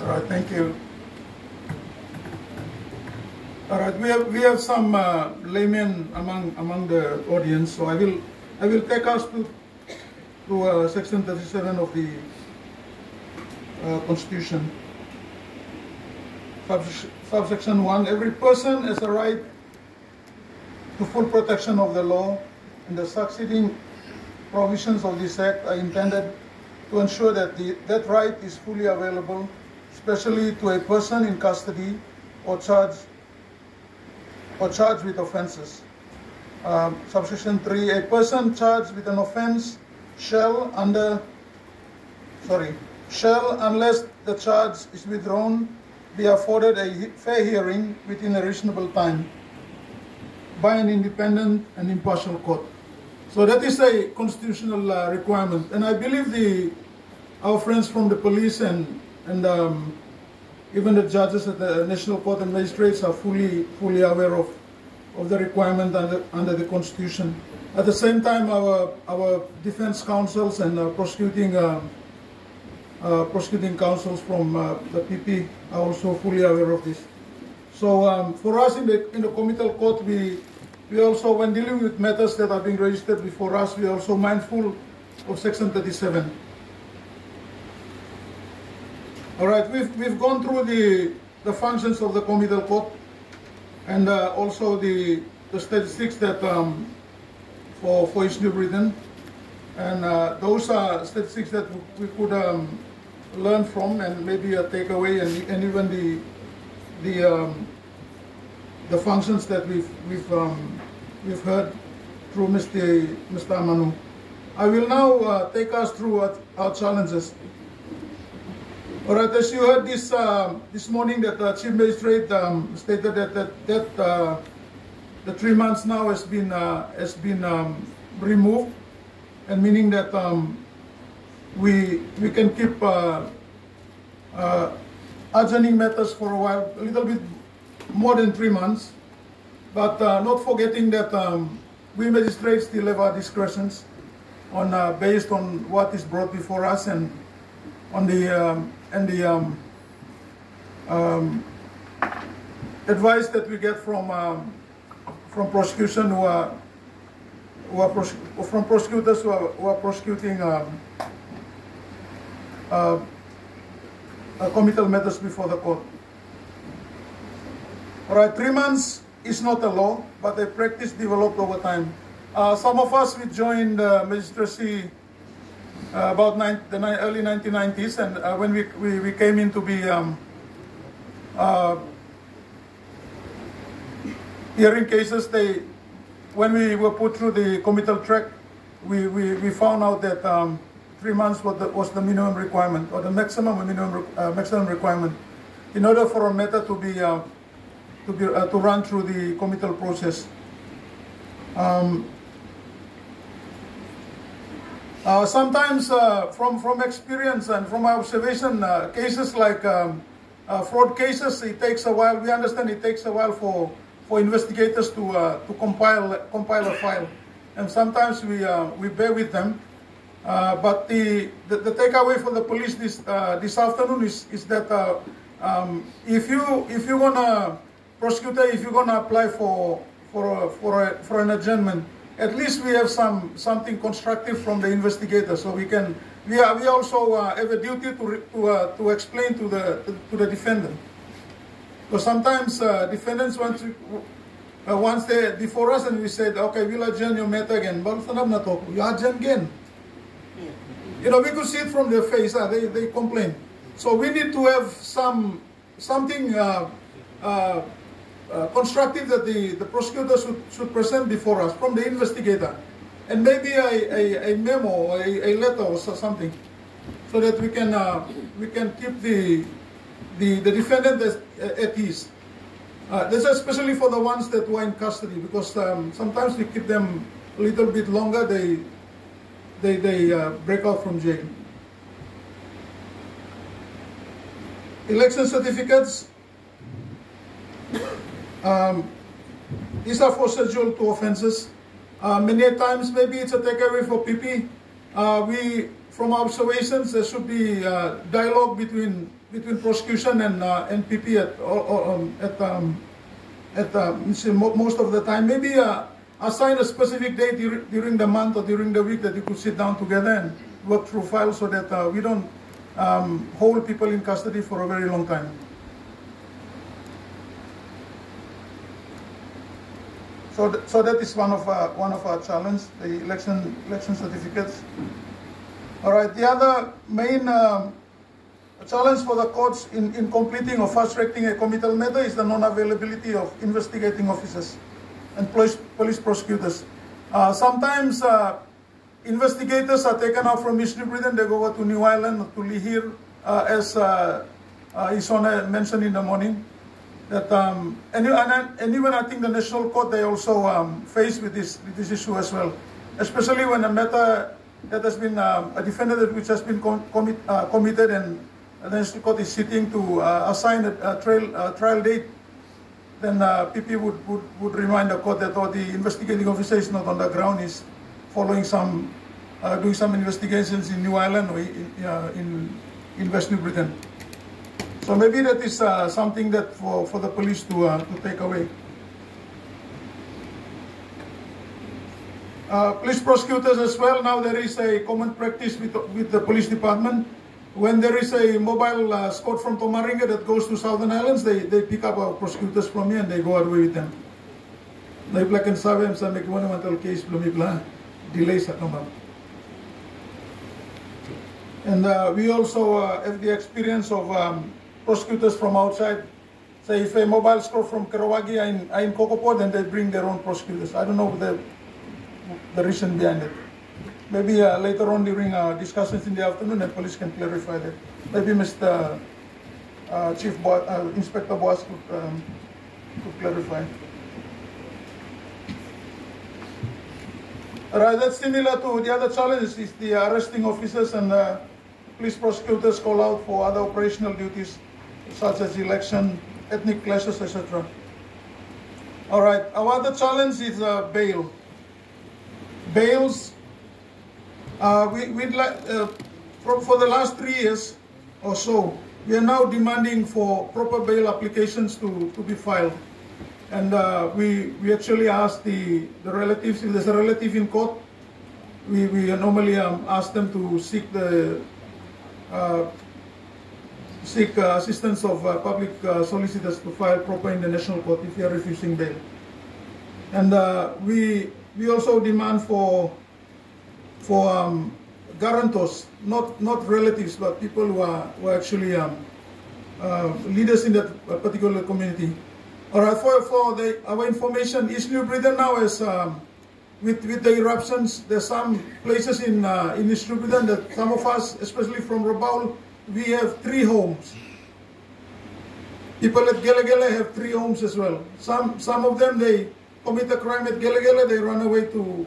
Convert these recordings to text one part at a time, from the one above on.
All right, thank you. All right, we have we have some uh, laymen among among the audience, so I will I will take us to to uh, section 37 of the uh, Constitution. Subsection 1, every person has a right to full protection of the law, and the succeeding provisions of this act are intended to ensure that the, that right is fully available, especially to a person in custody or charged or charged with offenses. Um, subsection 3, a person charged with an offense shall under, sorry, shall, unless the charge is withdrawn, be afforded a fair hearing within a reasonable time by an independent and impartial court. So that is a constitutional uh, requirement, and I believe the our friends from the police and and um, even the judges at the National Court and magistrates are fully fully aware of of the requirement under under the Constitution. At the same time, our our defense counsels and uh, prosecuting uh, uh, prosecuting counsels from uh, the PP are also fully aware of this. So um, for us in the in the committal court, we we also, when dealing with matters that are being registered before us, we are also mindful of Section 37. All right, we've, we've gone through the, the functions of the committal court and uh, also the, the statistics that um, for, for East New Britain. And uh, those are statistics that we could um, learn from and maybe a takeaway and, and even the, the, um, the functions that we've, we've, um, we've heard through Mr. Mr. Amanu. I will now uh, take us through our, our challenges. All right, as you heard this uh, this morning, that the chief magistrate um, stated that that, that uh, the three months now has been uh, has been um, removed, and meaning that um, we we can keep uh, uh, adjourning matters for a while, a little bit more than three months, but uh, not forgetting that um, we magistrates still have our discretions on based on what is brought before us and on the um, and the um, um, advice that we get from um, from prosecution who are who are from prosecutors who are, who are prosecuting um, uh, uh, committal matters before the court. All right, three months is not a law, but a practice developed over time. Uh, some of us, we joined the magistracy uh, about nine, the ni early 1990s, and uh, when we, we, we, came in to be um, uh, hearing cases, they, when we were put through the committal track, we, we, we found out that um, three months was the, was the minimum requirement, or the maximum minimum uh, maximum requirement, in order for a matter to be uh, to be uh, to run through the committal process. Um, uh, sometimes, uh, from from experience and from my observation, uh, cases like um, uh, fraud cases, it takes a while. We understand it takes a while for for investigators to uh, to compile compile a file, and sometimes we we bear with them. but the, the, the takeaway for the police this this afternoon is is that um, if you if you wanna prosecutor, if you're gonna apply for for a, for a, for an adjournment at least we have some something constructive from the investigator, so we can we are we also uh, have a duty to to uh, to explain to the to, the defendant. Because sometimes uh, defendants want to. Uh, once they before us and we said, okay, we'll adjourn your matter again. But not talk. You adjourn again. You know, we could see it from their face. Uh, they they complain. So we need to have some something uh, constructive that the, the prosecutor should, should present before us from the investigator. And maybe a, a, a memo or a, a letter or something so that we can, uh, we can keep the, the, the defendant as, at ease. Uh, this is especially for the ones that were in custody because um, sometimes we keep them a little bit longer, they, they, they uh, break out from jail. Election certificates, um, these are for Schedule 2 offenses. Uh, many times, maybe it's a takeaway for PP. Uh, we, from observations, there should be uh, dialogue between between prosecution and uh, NPP at or, or, um, at um, at uh, most of the time. Maybe uh, assign a specific date during the month or during the week that you could sit down together and work through files so that uh, we don't um, hold people in custody for a very long time. So, th so that is one of our, one of our challenge, the election election certificates. All right. The other main um, challenge for the courts in, in completing or fast-tracking a committal matter is the non-availability of investigating officers and police, police prosecutors. Uh, sometimes uh, investigators are taken out from East Britain, they go over to New Ireland, to Lihir, uh, as uh, uh, Isona mentioned in the morning that um, and, and, even I think the national court they also um, faced with this with this issue as well, especially when a matter that has been um, a defendant which has been com commit, uh, committed and the national court is sitting to uh, assign a, a trial a trial date, then uh, PP would, would would remind the court that oh, the investigating officer is not on the ground, is following some uh, doing some investigations in New Ireland or in, uh, in in West New Britain. So maybe that is uh, something that for, for the police to, uh, to take away. Uh, police prosecutors as well, now there is a common practice with, with the police department. When there is a mobile uh, squad from Tomaringa that goes to Southern Islands, they, they pick up our prosecutors from here and they go away with them. Naiplakan sabi sa may kiwan naman case lumipla delay sa kamam. And uh, we also uh, have the experience of um, prosecutors from outside. Say if a mobile store from Kerowagi are in, are in Kokopo, then they bring their own prosecutors. I don't know the, the reason behind it. Maybe uh, later on during uh, discussions in the afternoon, the police can clarify that. Maybe Mr. Uh, Chief Bo uh, Inspector Boas could, um, could clarify. Right, that's similar to the other challenges is the arresting officers and uh, police prosecutors call out for other operational duties such as election, ethnic clashes, etc. All right, our other challenge is uh, bail. Bails, uh, we, we'd like, uh, for, for the last three years or so, we are now demanding for proper bail applications to, to be filed. And uh, we, we actually ask the, the relatives, if there's a relative in court, we, we normally um, ask them to seek the uh, seek uh, assistance of uh, public uh, solicitors to file proper in the national court if you are refusing bail. And we we also demand for for um, guarantors, not not relatives, but people who are who are actually um, uh, leaders in that particular community. All right, for for the our information, East New Britain now is um, with with the eruptions. There's some places in uh, in East New Britain that some of us, especially from Rabaul, we have three homes. People at Gelegele have three homes as well. Some some of them they commit a crime at Gelegele, they run away to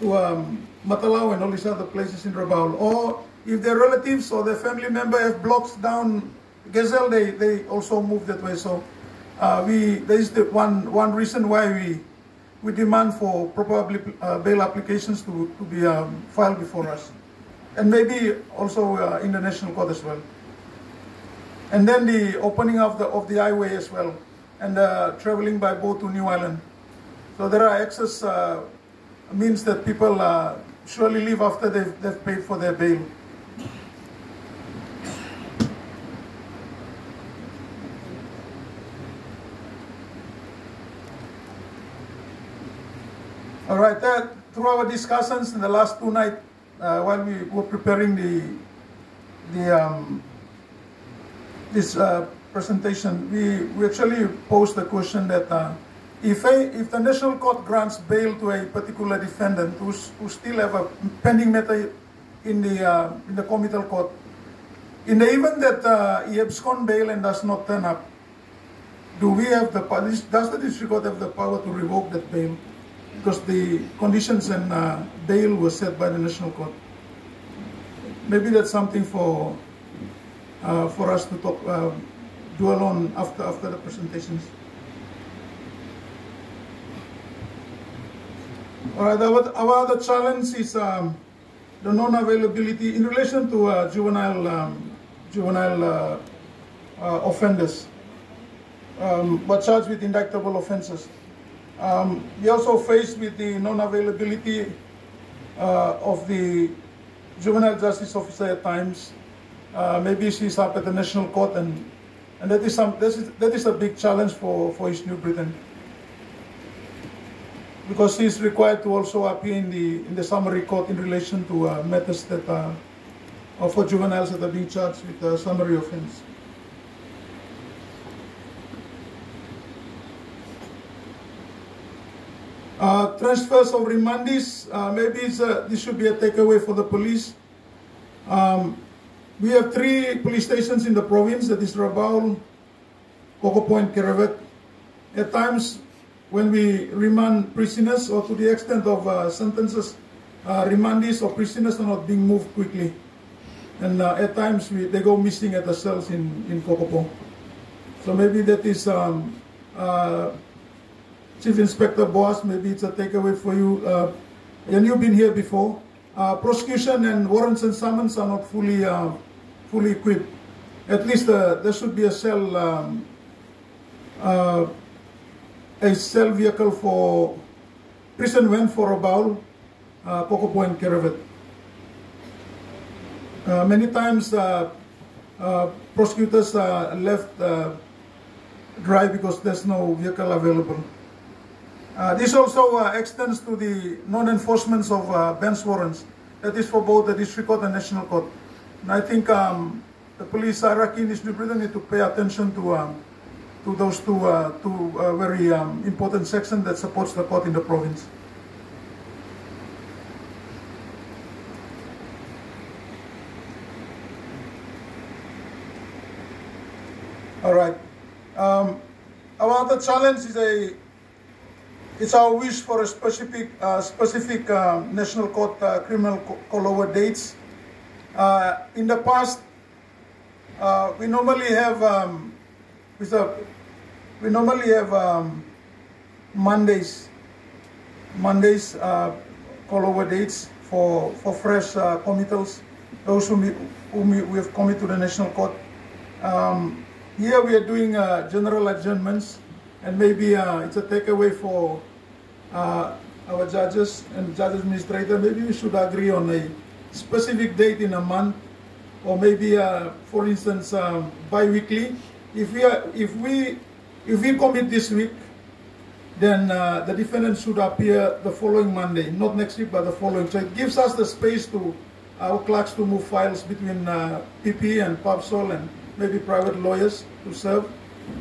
to um, Matalau and all these other places in Rabaul. Or if their relatives or their family member have blocks down Gazelle, they, they also move that way. So uh, we there is the one one reason why we we demand for proper uh, bail applications to, to be um, filed before us and maybe also uh, in the national court as well. And then the opening of the of the highway as well, and uh, traveling by boat to New Ireland. So there are access uh, means that people uh, surely leave after they've, they've paid for their bail. All right, that, through our discussions in the last two nights, uh, while we were preparing the the um, this uh, presentation, we, we actually posed the question that uh, if a, if the national court grants bail to a particular defendant who's, who still have a pending matter in the uh, in the committal court, in the event that uh, he abscond bail and does not turn up, do we have the does the district court have the power to revoke that bail? Because the conditions and uh, bail were set by the national court. Maybe that's something for uh, for us to talk uh, do alone after after the presentations. All right, our, our other challenge is um, the non-availability in relation to uh, juvenile um, juvenile uh, uh, offenders, um, but charged with indictable offenses. Um, we also faced with the non-availability uh, of the juvenile justice officer at times. Uh, maybe she's up at the national court, and and that is some that is, that is a big challenge for for East New Britain because he is required to also appear in the in the summary court in relation to uh, matters that are for juveniles that are being charged with a summary offense. Uh, transfers of remandees, uh, maybe this should be a takeaway for the police. Um, we have three police stations in the province, that is Rabaul, Koko Point, Kerevat. At times, when we remand prisoners or to the extent of uh, sentences, uh, remandees or prisoners are not being moved quickly. And uh, at times we, they go missing at the cells in, in Kokopo. So maybe that is, um, uh, Chief Inspector Boas, maybe it's a takeaway for you. Uh, and you've been here before. Uh, prosecution and warrants and summons are not fully, uh, fully equipped. At least uh, there should be a cell um, uh, a cell vehicle for prison went for about uh, Kokopo and Kerevat. Uh, many times prosecutors are left dry because there's no vehicle available. Uh, this also uh, extends to the non-enforcement of uh, bench warrants. That is for both the district court and national court. And I think um, the police hierarchy in New Britain need to pay attention to um, to those two, uh, two uh, very um, important sections that supports the court in the province. All right. Um, our other challenge is a it's our wish for a specific uh, specific uh, national court uh, criminal co dates. Uh, in the past, uh, we normally have um, we normally have um, Mondays, Mondays uh, call over dates for, for fresh committals, those whom we, whom we have committed to the National Court. Um, here we are doing uh, general adjournments and maybe uh, it's a takeaway for uh, our judges and judges administrator. Maybe we should agree on a specific date in a month or maybe, uh, for instance, um, bi-weekly. If we, are, if we if we commit this week, then uh, the defendant should appear the following Monday, not next week, but the following. So it gives us the space to our clerks to move files between uh, PP and PubSol and maybe private lawyers to serve,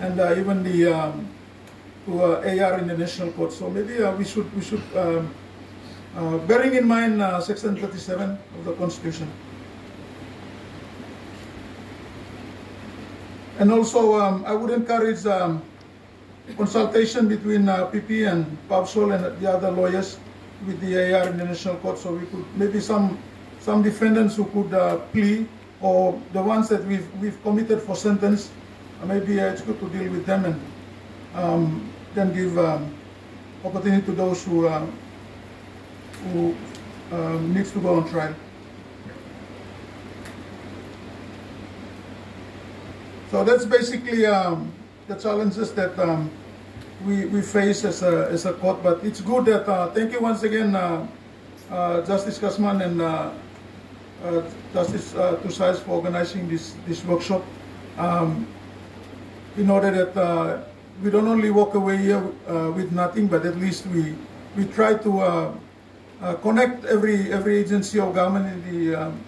and uh, even the um, to uh, AR in the national court. So maybe uh, we should we should um, uh, bearing in mind Section 37 of the Constitution. And also, um, I would encourage um, consultation between uh, PP and PubSol and the other lawyers with the AR in the National Court so we could, maybe some some defendants who could uh, plea or the ones that we've, we've committed for sentence, uh, maybe it's good to deal with them and um, then give um, opportunity to those who, uh, who um, needs to go on trial. So that's basically um, the challenges that um, we, we face as a, as a court. But it's good that, uh, thank you once again, uh, uh, Justice Kasman and uh, uh, Justice uh, Tusais for organizing this, this workshop um, in order that uh, we don't only walk away here uh, with nothing, but at least we, we try to uh, uh, connect every, every agency of government in the, um,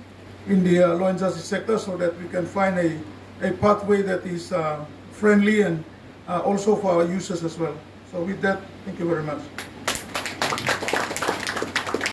in the law and justice sector so that we can find a, a pathway that is friendly and uh, also for our users as well. So with that, thank you very much.